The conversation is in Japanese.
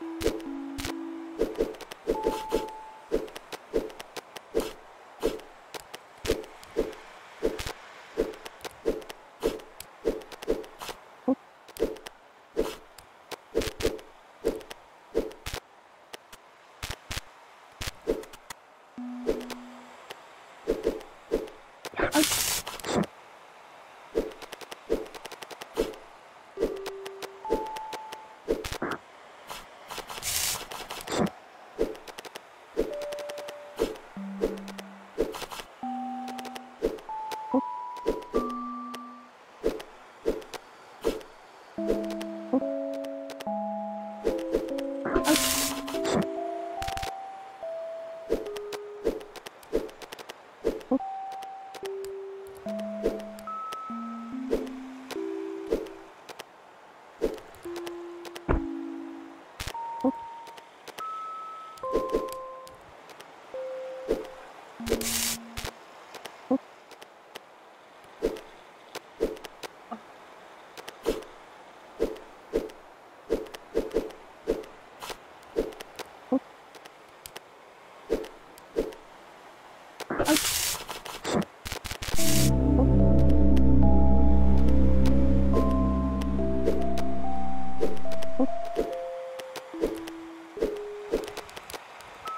you あ。っ